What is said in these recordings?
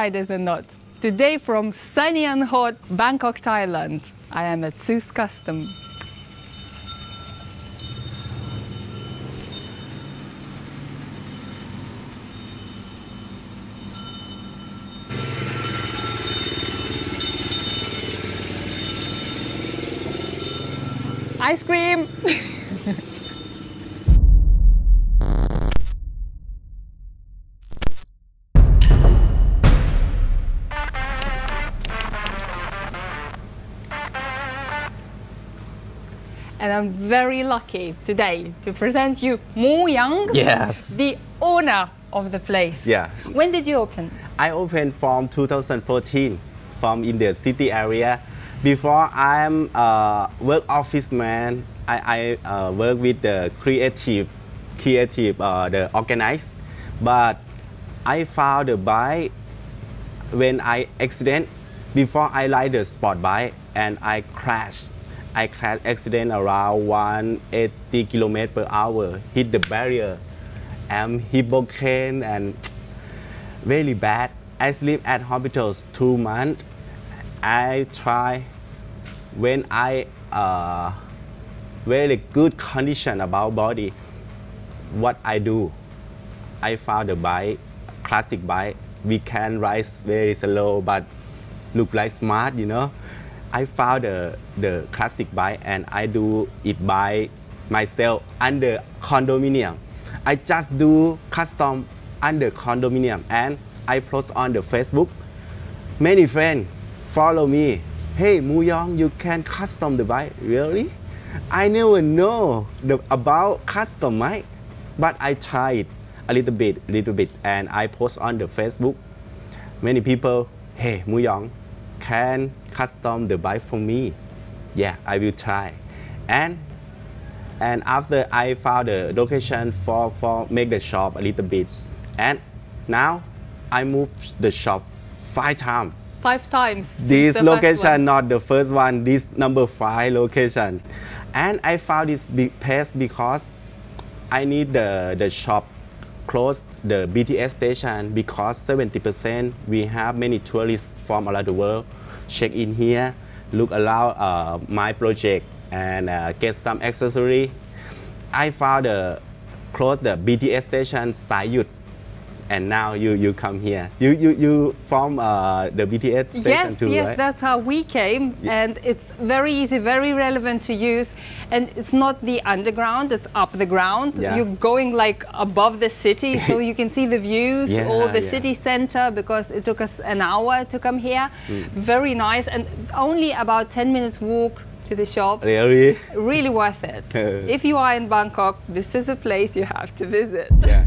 Riders and not. Today from sunny and hot Bangkok, Thailand. I am at Zeus Custom. Ice cream! very lucky today to present you Mu Young, Yes. the owner of the place. Yeah. When did you open? I opened from 2014 from in the city area. Before I'm a work office man, I, I uh, work with the creative, creative, uh, the organize. But I found the bike when I accident before I ride the sport bike and I crash. I crash accident around 180 km per hour, hit the barrier. I'm hypocrine and very bad. I sleep at hospitals two months. I try when I uh, very good condition about body. What I do, I found a bike, classic bike. We can ride very slow, but look like smart, you know. I found the, the classic bike and I do it by myself under condominium. I just do custom under condominium and I post on the Facebook. Many friends follow me. Hey Muyong, you can custom the bike. Really? I never know the, about custom bike, but I tried a little bit, little bit, and I post on the Facebook. Many people, hey Muyong, can custom the bike for me. Yeah, I will try. And and after I found the location for, for make the shop a little bit. And now I moved the shop five times. Five times. This location, not the first one, this number five location. And I found this big place because I need the, the shop close the BTS station because 70% we have many tourists from around the world check in here, look around uh, my project and uh, get some accessory. I found the close the BTS station Sayut and now you, you come here. You, you, you from uh, the BTS station Yes, too, yes, right? that's how we came, Yeah. and it's very easy, very relevant to use, and it's not the underground; it's up the ground. Yeah. You're going like above the city, so you can see the views Yeah, or the city center. Because it took us an hour to come here. Mm. Very nice, and only about 10 minutes walk to the shop. Really? Really worth it. If you are in Bangkok, this is the place you have to visit. Yeah.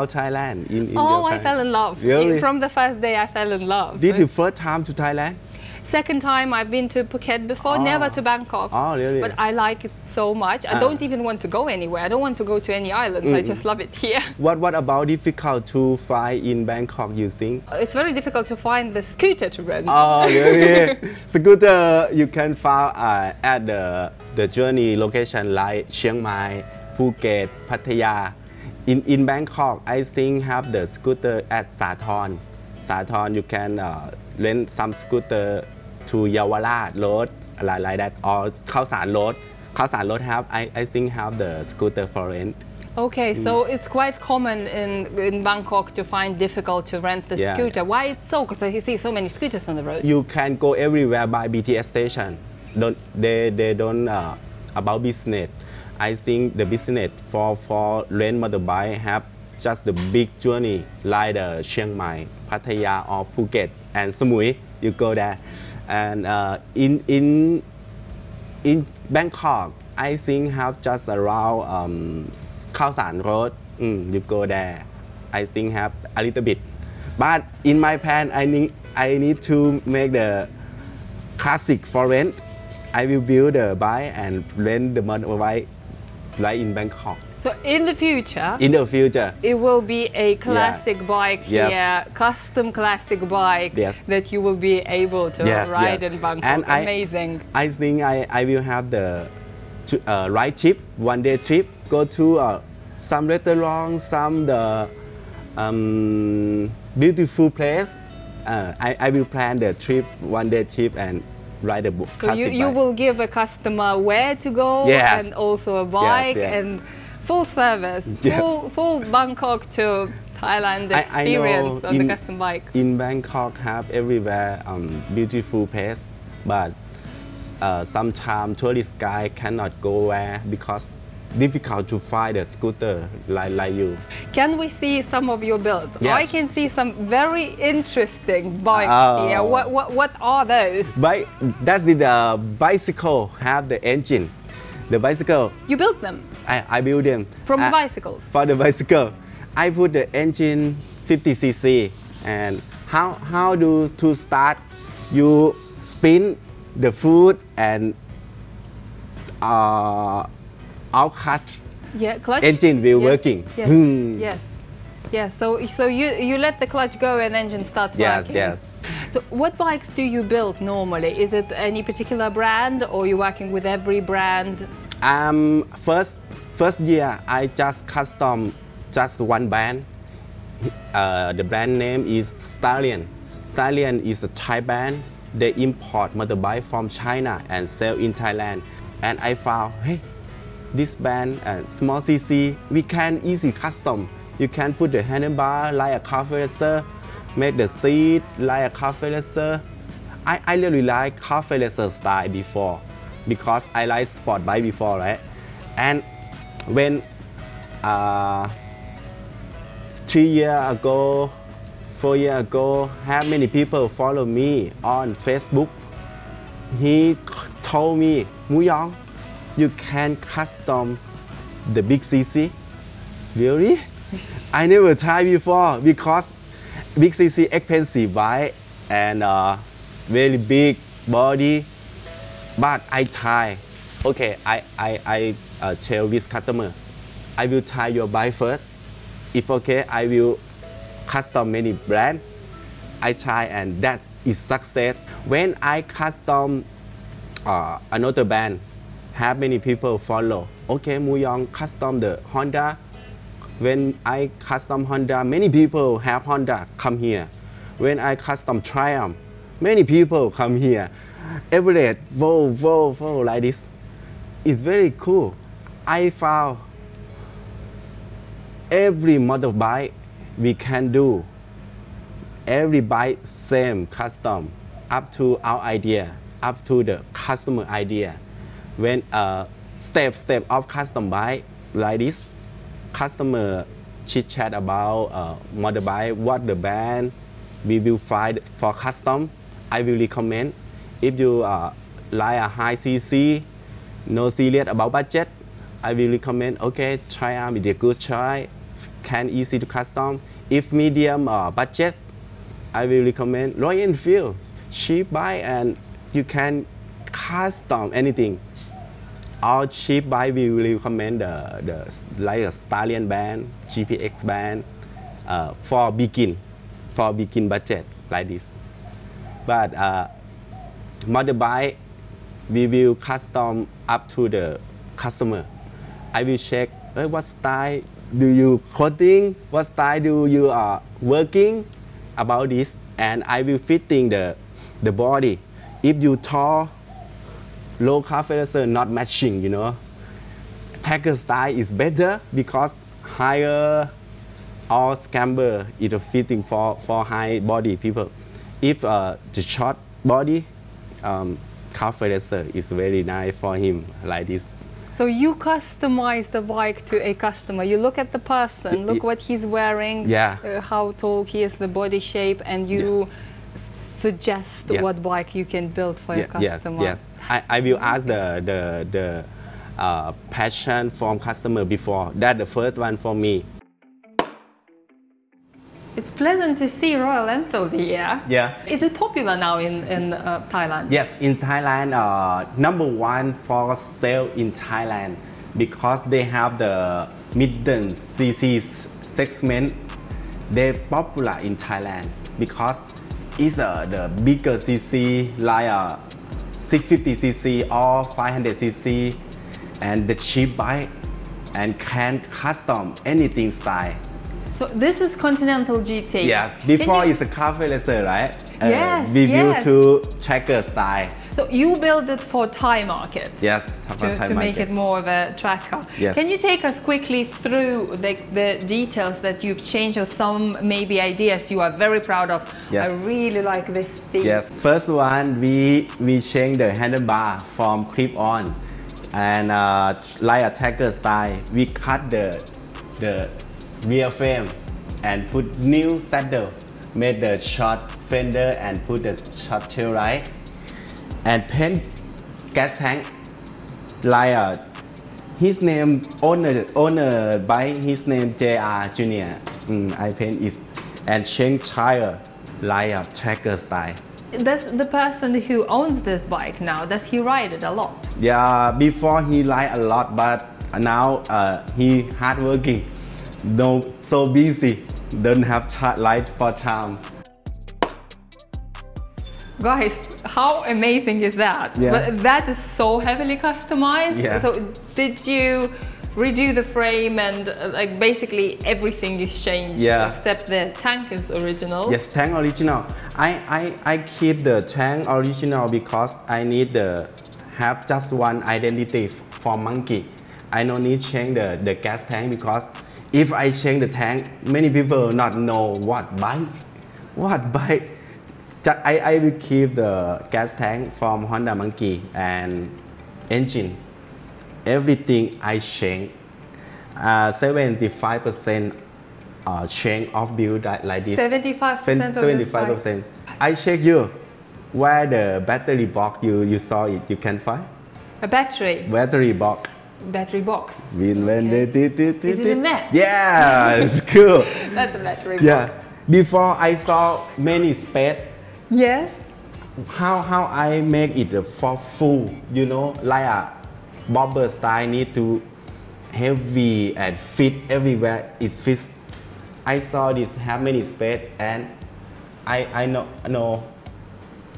About Thailand? In, in Oh, I fell in love. Really? From the first day, I fell in love. Did you first time to Thailand? Second time, I've been to Phuket before, never to Bangkok. Oh, really? But I like it so much. I Ah. don't even want to go anywhere. I don't want to go to any islands. I just love it here. What what about difficult to fly in Bangkok? You think? It's very difficult to find the scooter to rent. Oh, really? Scooter you can find uh, at the the journey location like Chiang Mai, Phuket, Pattaya. In in Bangkok, I think have the scooter at Sathorn. Sathorn you can uh, rent some scooter to Yaowarat Road like, like that or Khao San Road. Khao San Road have I, I think have the scooter for rent. Okay, so it's quite common in, in Bangkok to find difficult to rent the Yeah. scooter. Why it's so? Because I see so many scooters on the road. you can go everywhere by BTS station. Don't they they don't uh, about business. I think the business for for rent motorbike have just the big journey like the Chiang Mai, Pattaya or Phuket and Samui. You go there, and uh, in in in Bangkok, I think have just around um, Khao San Road. Mm, you go there. I think have a little bit, but in my plan, I need I need to make the classic for rent. I will build a bike and rent the motorbike like in Bangkok. So in the future, In the future, it will be a classic bike Yes. here, custom classic bike Yes. that you will be able to Yes, ride in Bangkok. And Amazing. I think I, I will have the uh, right trip, one day trip, go to uh, some restaurant, some the um, beautiful place. Uh, I, I will plan the trip, one day trip and ride a book. So you, you will give a customer where to go Yes. and also a bike yes. and full service, Yeah. full, full Bangkok to Thailand I- I experience know on the custom bike. in Bangkok have everywhere um, beautiful place, but uh, sometimes tourist guy cannot go where because difficult to find a scooter like, like you. Can we see some of your builds? Yes. I can see some very interesting bikes Oh. here. What, what, what are those? But that's the uh, bicycle have the engine. The bicycle, you built them I, I build them. from the Uh, bicycles. For the bicycle, I put the engine 50 cc and how how do to start? You spin the foot and uh, cut Yeah, clutch. engine will Yes, working. Yes. Hmm. Yes. Yes. So so you you let the clutch go and engine starts Yes, working. yes. So what bikes do you build normally? Is it any particular brand or you working with every brand? Um, first first year I just custom just one brand. Uh, the brand name is Stallion. Stallion is a Thai brand. They import motorbike from China and sell in Thailand. And I found, hey, this band uh, small CC, we can easy custom. You can put the handlebar like a cafe racer, make the seat like a cafe racer. I, I really like cafe racer style before because I like sport bike before, right? And when uh, three years ago, four years ago, how many people follow me on Facebook? He told me, Muyong, you can custom the big CC. Really? I never tried before because big CC expensive bike and uh, very big body. But I try. Okay, I I, I uh, tell this customer, I will try your bike first. If okay, I will custom many brand. I try and that is success. When I custom uh, another band, have many people follow. Okay, Muyong custom the Honda. When I custom Honda, many people have Honda come here. When I custom Triumph, many people come here. Every day, Everett, Volvo, Volvo like this. It's very cool. I found every motorbike we can do every bike same custom up to our idea up to the customer idea when uh, step step of custom bike like this customer chit chat about uh, motorbike what the band we will find for custom i will recommend if you uh, like a high cc no serious about budget i will recommend okay triumph is a good try, can easy to custom. If medium uh, budget, I will recommend Royal Enfield. Cheap buy and you can custom anything. All cheap buy we will recommend the, the like a Stallion band, GPX band uh, for begin, for begin budget like this. But uh, motorbike we will custom up to the customer. I will check eh, what style do you clothing, what style do you are working about this, and I will fitting the the body. If you tall, low calf fallacy not matching, you know. Tracker style is better because higher or scrambler is a fitting for, for high body people. If uh, the short body, um, calf is very nice for him like this. So you customize the bike to a customer. You look at the person, look what he's wearing, Yeah. uh, how tall he is, the body shape, and you suggest Yes. what bike you can build for your Ye- yes, customer. yes. I, I will ask the the the uh, passion from customer before. That the first one for me. It's pleasant to see Royal Enfield here. Yeah. Is it popular now in, in uh, Thailand? Yes, in Thailand, uh, number one for sale in Thailand because they have the middle CC segment. They're popular in Thailand because it's uh, the bigger CC like uh, 650 cc or 500 cc and the cheap bike and can custom anything style. So this is Continental GT. Yes, before you- it's a cafe racer, right? Yes, we built yes. to tracker style. So you build it for Thai market. Yes, To, Thai to make it more of a tracker. Yes. Can you take us quickly through the, the details that you've changed or some maybe ideas you are very proud of? Yes. I really like this seat. Yes, first one we we change the handlebar from clip on, and uh, like a tracker style. We cut the the rear frame and put new saddle, made the short fender and put the short tail light, and paint gas tank like a his name owner owner by his name JR Junior. Mm, I paint it and change tire like a tracker style. Does the person who owns this bike now, does he ride it a lot? Yeah, before he ride a lot, but now uh, he hardworking. No, so busy. Don't have light for time. Guys, how amazing is that? Yeah. But that is so heavily customized. Yeah. So did you redo the frame and uh, like basically everything is changed Yeah. except the tank is original? Yes, tank original. I, I, I keep the tank original because I need the have just one identity for monkey. I don't need change the, the gas tank because if I change the tank, many people not know what bike, what bike. I, I will keep the gas tank from Honda Monkey and engine. Everything I change. Uh, 75% uh, change of build like this. 75% of 75%. I check you where the battery box you, you saw it. You can find A battery, battery box. battery box. When when Okay. they did it, Is it there? Yeah, it's cool. That's a battery yeah. box. Before I saw many space. Yes. How how I make it for full, you know, like a bobber style need to heavy and fit everywhere. It fits. I saw this have many space and I I know know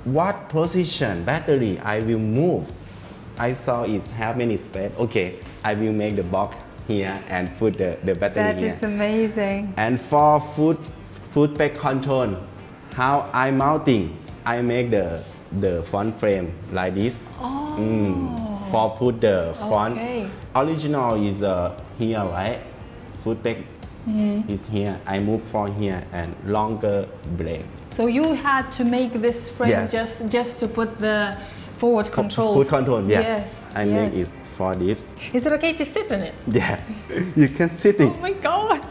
what position battery I will move. I saw it have many space. Okay, I will make the box here and put the, the battery That here. is amazing. And for foot foot peg control, how I mounting, I make the the front frame like this. Mm, for put the front. Okay. Original is uh, here, right? Foot back Mm-hmm. is here. I move from here and longer brake. So you had to make this frame Yes. just just to put the forward control. controls. Foot control, yes. Yes. I yes. make it for this. Is it okay to sit in it? Yeah, you can sit in. Oh my god.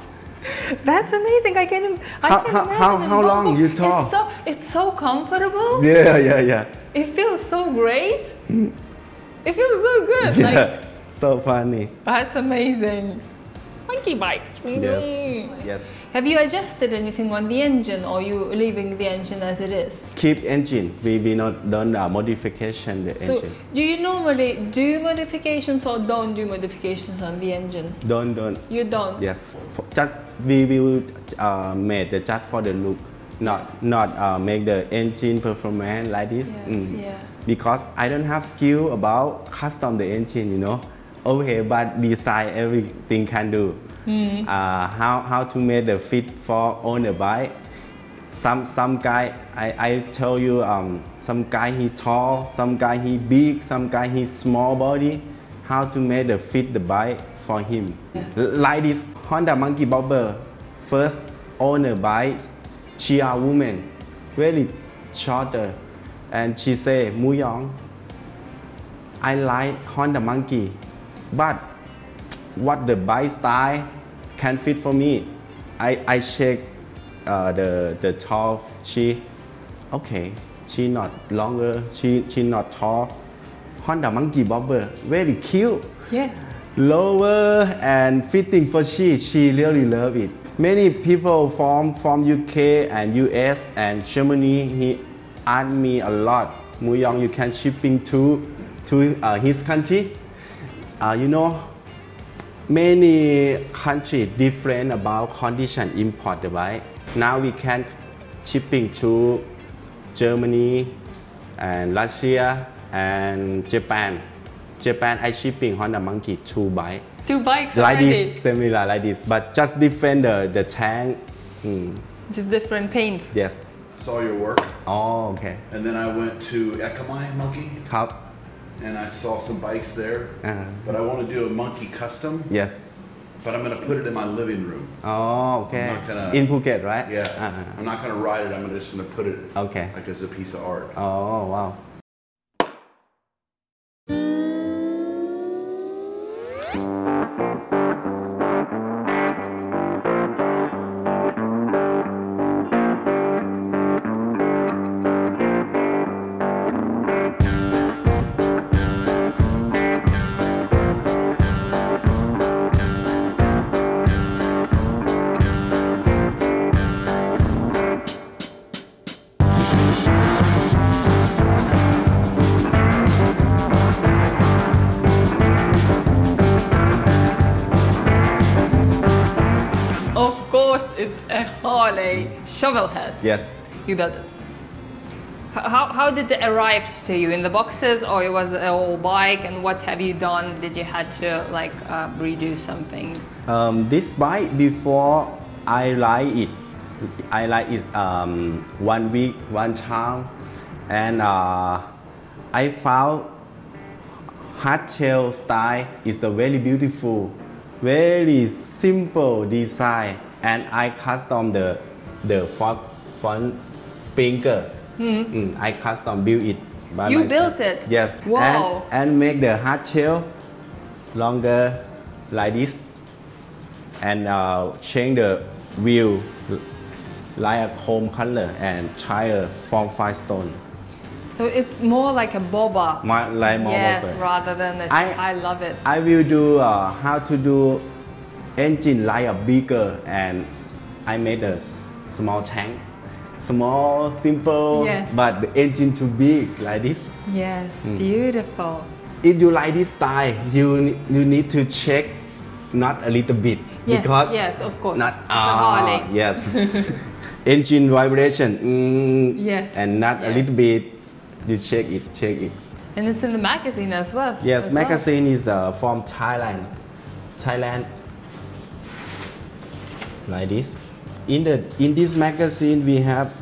That's amazing. I can, I How- can how- imagine how- how long you talk? It's so, it's so comfortable. Yeah, yeah, yeah. It feels so great. Hmm. It feels so good. Yeah, Like, so funny. that's amazing. Monkey bike. Yes. Mm. Yes. Have you adjusted anything on the engine or you leaving the engine as it is? Keep engine. We we not done uh, modification the So engine. do you normally do modifications or don't do modifications on the engine? Don't don't. You don't? Yes. For- Just we will uh, made the just for the look, not not uh, make the engine performance like this. Yeah, Mm. yeah. Because I don't have skill about custom the engine, you know. Okay, but design everything can do. Hmm. Uh, how how to make the fit for on the bike. Some some guy I, I tell you um some guy he tall, some guy he big, some guy he small body. How to make the fit the bike for him. Yes. Like this Honda Monkey Bobber, first owner bike, she a woman, very shorter, and she say, Mu Muyong, I like Honda Monkey, but what the bike style can fit for me. I, I check uh, the the tall. She okay. She not longer. She she not tall. Honda Monkey Bobber very cute. Yes. Lower and fitting for she. She really love it. Many people from from UK and US and Germany he asked me a lot. Muyong, you can shipping to to uh, his country. Uh, you know, Many countries different about condition import device. Now we can shipping to Germany and Russia and Japan. Japan I shipping Honda Monkey two bike. Two bike like already. this, similar like this, but just different the, the tank. Mm. Just different paint. Yes. Saw your work. Oh, okay. And then I went to Ekamai Monkey. Cup and I saw some bikes there. Uh, But I want to do a monkey custom, yes. but I'm gonna put it in my living room. Oh, okay. Gonna- In Phuket, right? Yeah, Uh, I'm not gonna ride it. I'm just gonna put it okay. like as a piece of art. Oh, wow. Harley Shovelhead. Yes. You built it. How, how did it arrive to you in the boxes or it was an old bike and what have you done? Did you had to like uh, redo something? Um, this bike before I like it, I like it um, one week, one time, and uh, I found hardtail style is a very beautiful, very simple design, and I custom the the front front springer. Mm, I custom build it. By You myself. built it? Yes. Wow. And, and make the hardtail longer like this and uh, change the wheel like a chrome color and try tire from Firestone. So it's more like a bobber. My, like more yes, bumper. rather than a I- I love it. I will do uh, how to do engine like a bigger and I made a small tank. Small, simple, Yes. but the engine too big like this. Yes, Mm. beautiful. If you like this style, you you need to check not a little bit Yes, because yes, of course. not It's a yes engine vibration mm, Yes, and not a little bit you check it check it And it's in the magazine as well. yes as well. magazine is uh, from Thailand Thailand like this in the in this magazine we have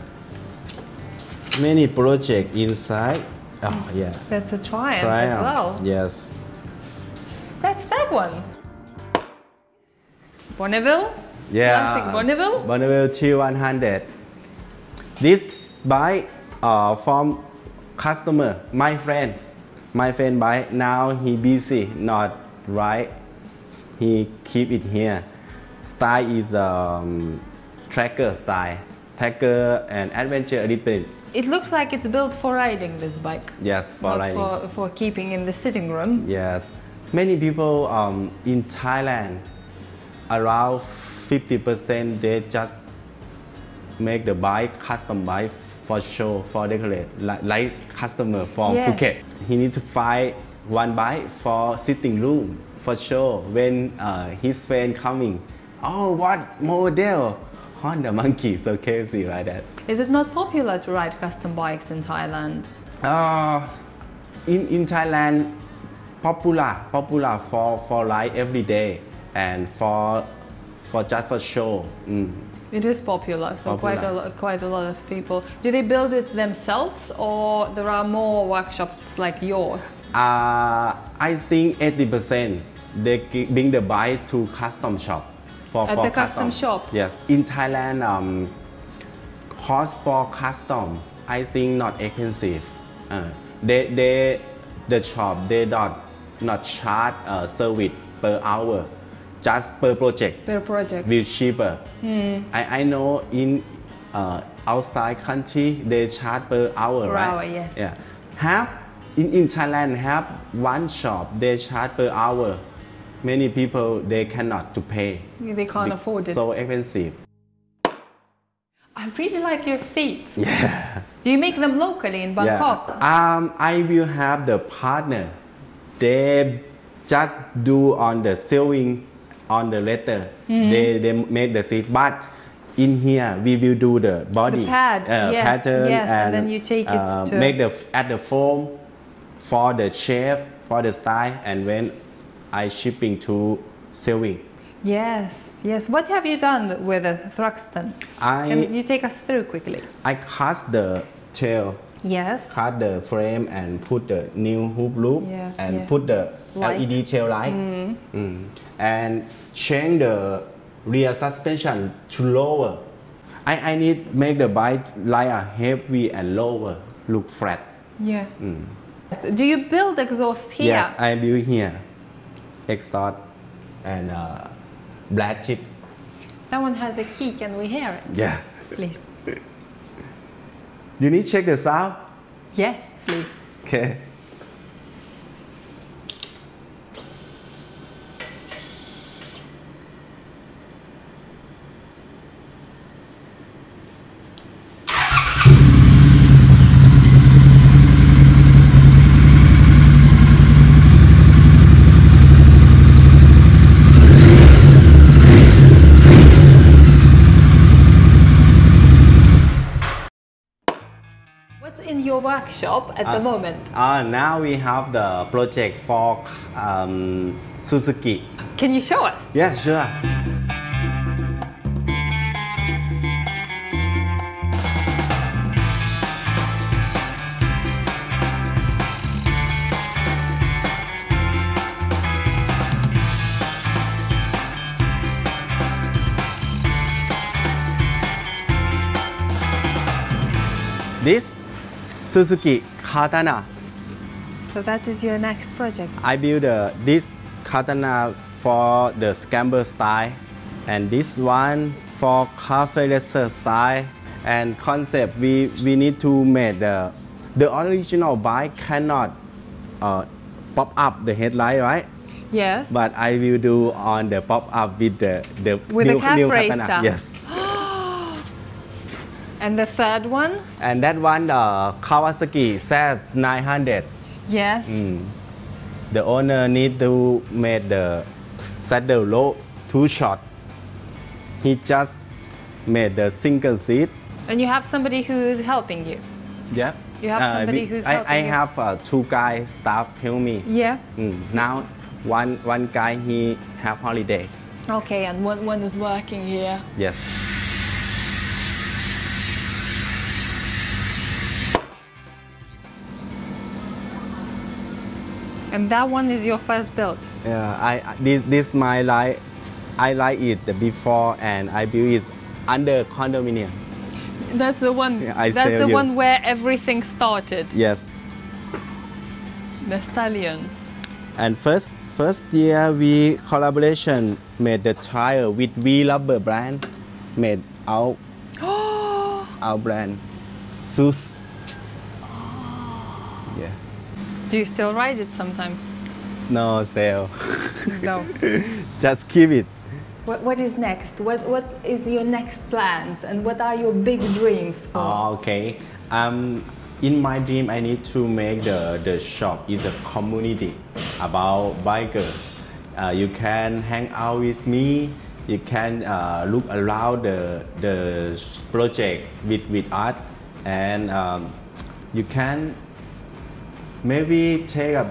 many project inside oh yeah That's a Triumph, as well. yes That's that one. Bonneville? Yeah. Classic Bonneville? Bonneville T100. This bike uh, from customer, my friend. My friend buy now he busy, not right. He keep it here. Style is um, tracker style. Tracker and adventure a little bit. It looks like it's built for riding this bike. Yes, for riding. for, for keeping in the sitting room. Yes. Many people um, in Thailand around 50% they just make the bike custom bike for show for decorate like, like customer from Yes. Phuket. He need to find one bike for sitting room for show when uh, his friend coming. Oh, what model? Honda Monkey, so crazy like that. Is it not popular to ride custom bikes in Thailand? Uh, in, in Thailand, popular, popular for, for ride every day and for, for just for show. Mm. It is popular, so quite a Popular. lo- quite a lot of people. Do they build it themselves, or there are more workshops like yours? Uh, I think 80% they bring the bike to custom shop for, At for the custom shop? Yes. In Thailand, um, cost for custom, I think not expensive. Uh, they, they, the shop, they not, not charge uh, service per hour, just per project. Per project. will cheaper. Hmm. I, I know in uh, outside country they charge per hour, Per right? hour, yes. Yeah. Have in, in Thailand have one shop they charge per hour. Many people they cannot to pay. They can't afford it. So expensive. I really like your seats. Yeah. Do you make them locally in Bangkok? Yeah. Um, I will have the partner. They just do on the sewing on the letter. Mm-hmm. They they make the seat, but in here we will do the body The pad, uh, yes, pattern yes, and then you take it uh, to- make the at the foam for the shape for the style, and when I shipping to sewing. Yes, yes. What have you done with the Thruxton? I Can you take us through quickly? I cut the tail Yes. cut the frame and put the new hoop loop Yeah, and yeah. put the Light. LED tail light Mm. and change the rear suspension to lower. I, I need make the bike lighter, heavy and lower, look flat. Yeah. Yes. Do you build exhaust here? Yes, I build here, exhaust and uh, black chip. That one has a key. Can we hear it, Yeah. please? You need to check this out? Yes, please. Okay. What's in your workshop at the moment? Uh, now we have the project for um, Suzuki. Can you show us? Yeah, sure. This Suzuki Katana. So that is your next project. I build uh, this katana for the scrambler style and this one for cafe racer style and concept we, we need to make the, the original bike cannot uh, pop up the headlight right? Yes. but I will do on the pop up with the, the With new, calf new katana. yes and the third one? and that one the Kawasaki Z900 Yes. Mm. The owner need to make the saddle low too short. He just made the single seat. And you have somebody who's helping you. Yeah. You have somebody who's I, helping I you. have uh, two guys staff help me. Yeah. Mm. Now one one guy he have holiday. Okay, and one, one is working here. Yes. And that one is your first build. Yeah. I this this my like I like it before and I build it under condominium. That's the one. Yeah, I that's the you. one where everything started. Yes. The stallions. And first first year we collaboration made the tire with V Rubber brand, made our our brand, Sus. Yeah. Do you still ride it sometimes? No sale. No. Just keep it. What, what is next? What what is your next plans and what are your big dreams for? Oh, okay. Um, in my dream, I need to make the, the shop is a community about biker. Uh, you can hang out with me. You can uh, look around the the project with with us, and um, you can maybe take a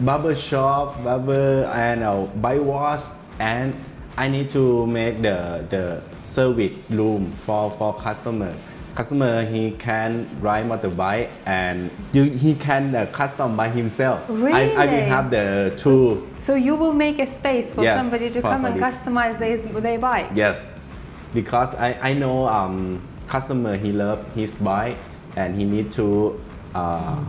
barber shop, barber and a bike wash, and I need to make the the service room for for customer. Customer he can ride motorbike and you, he can uh, custom by himself. I, I will Really? have the tool. So you will make a space for Yes, somebody to for- come and this. customize their, their bike. Yes, because I, I know um, customer he love his bike and he need to uh,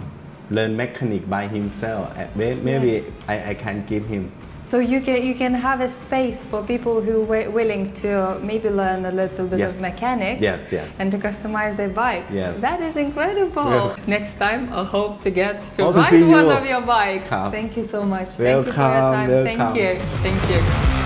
learn mechanic by himself. Uh, may- Maybe I, I can give him. So you can you can have a space for people who were willing to maybe learn a little bit Yes. of mechanics Yes, yes. and to customize their bikes. Yes. That is incredible. Next time I hope to get to Hope ride see one you. of your bikes. Come. Thank you so much. Thank you for your Welcome, time. Thank you. Thank you.